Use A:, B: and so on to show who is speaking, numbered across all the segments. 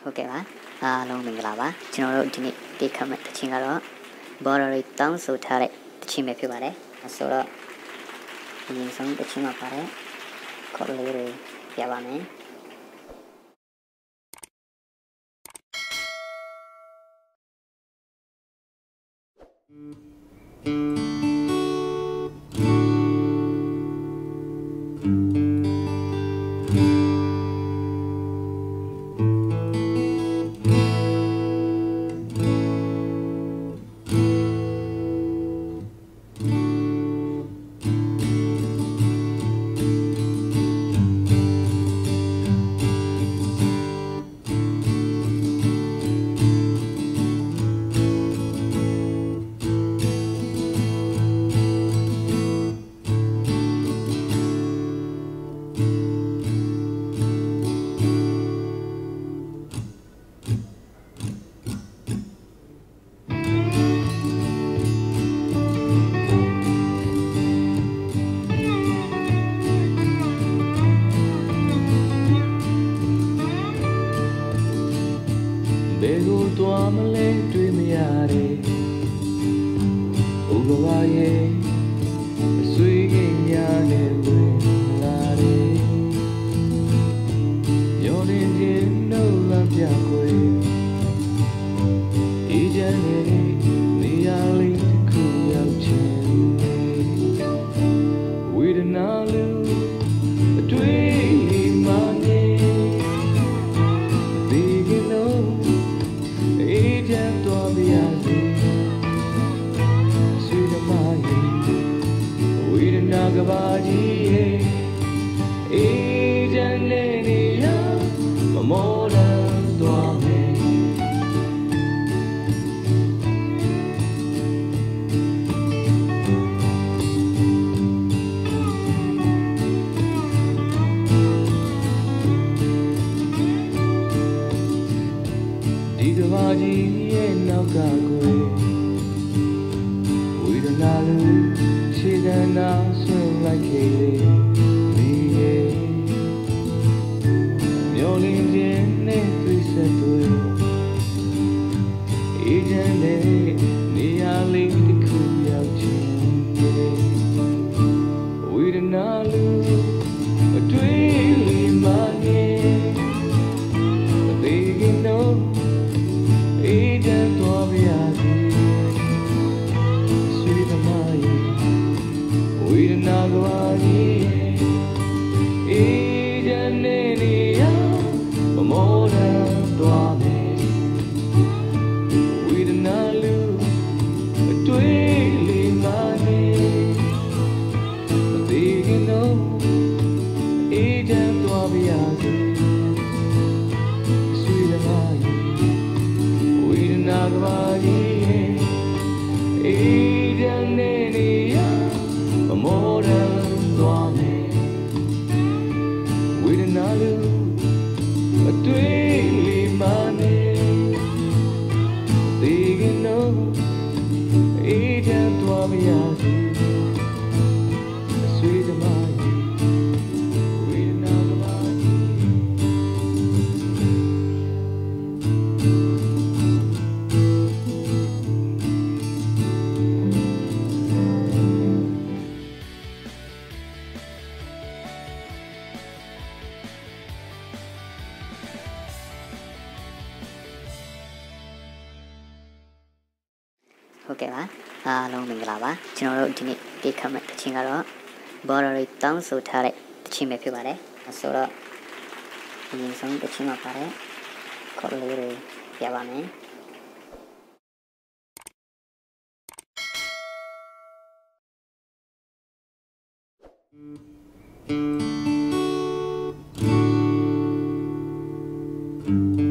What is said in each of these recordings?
A: ဟုတ်ကဲ့ပါအားလုံးမင်္ဂလာပါကျွန်တော်တို့ဒီနေ့တိခတ်မဲ့တခြင်းကတော့ဘော်ရရီတောင်းဆိုထားတဲ့တခြင်းပဲဖြစ်ပါတယ်ဆိုတော့အရင်ဆုံးတခြင်းမှာပါတဲ့ခေါ်လေးတွေပြပါမယ်
B: ဘ ဥပမာ ရဏ လိုက်ခဲ့လေရဲ့မျောလင်းခြင်းနဲ့တွေ့ဆက်တွေ့အေးချမ်းတဲ့နေရာလေးတစ်ခုရောက်ချင်ရဲ့ဝိရဏလူ အ
A: ဟုတ်ကဲ့ပါအားလုံးမင်္ဂလာပါကျွန်တော်တို့ဒီနေ့တိခတ်မဲ့တခြင်းကတော့ဘော်ရရီတောင်းဆိုထားတဲ့တခြင်းပဲဖြစ်ပါတယ်ဆိုတော့အရင်ဆုံးတခြင်းမှာပါတဲ့ခေါ်လေးတွေပြပါမယ်
B: ဝ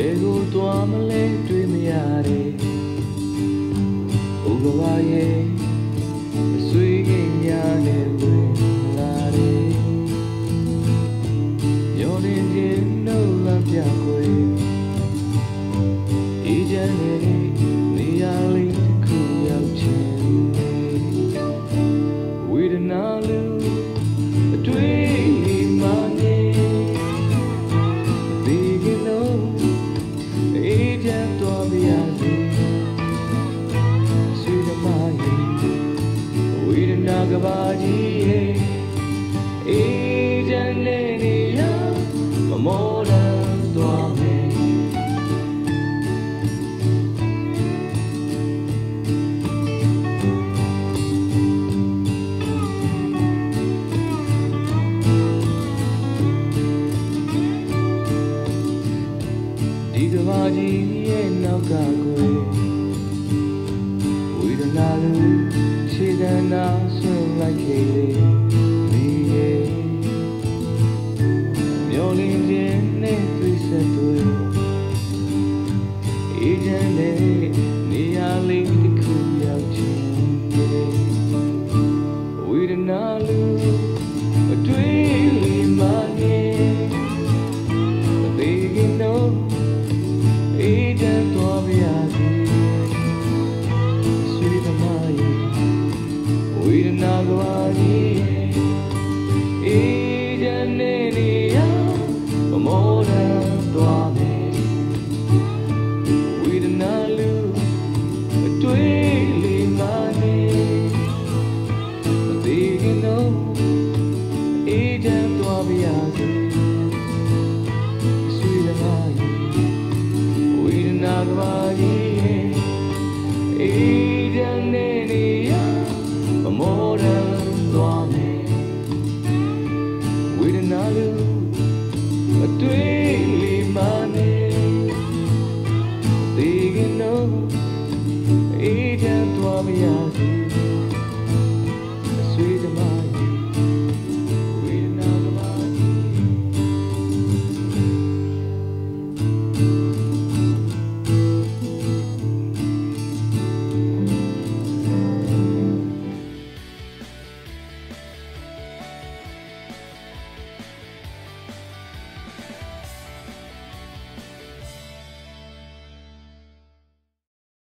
B: လေကိုသွားမလဲတွေ့မရတယ်ဥကဘာရဲ့အဆွေကများနဲ့ဝင်လာတယ်ရောင်းရင်နှုတ်လမ်းပြခွေ ကဘာကြီးရဲ့နောက်ကကွယ်ဝေဒနာလူခြေတန်းနာဆွလိုက်ခဲ့လေ တွေ့လီမနေဒီကနော်